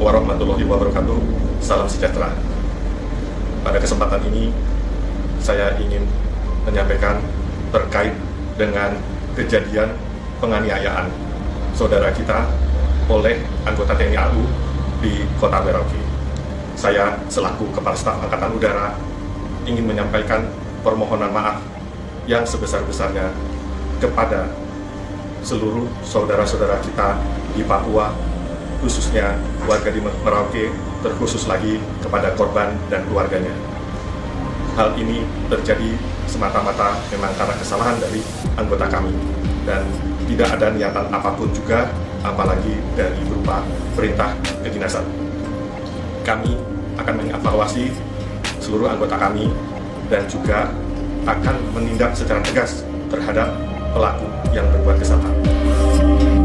warahmatullahi wabarakatuh. Salam sejahtera. Pada kesempatan ini, saya ingin menyampaikan terkait dengan kejadian penganiayaan saudara kita oleh anggota TNI AU di Kota Merauke. Saya selaku Kepala Staf Angkatan Udara ingin menyampaikan permohonan maaf yang sebesar-besarnya kepada seluruh saudara-saudara kita di Papua, khususnya warga di Merauke, terkhusus lagi kepada korban dan keluarganya. Hal ini terjadi semata-mata memang karena kesalahan dari anggota kami dan tidak ada niatan apa pun juga apalagi dari berupa perintah kedinasan. Kami akan mengevaluasi seluruh anggota kami dan juga akan menindak secara tegas terhadap pelaku yang berbuat kesalahan.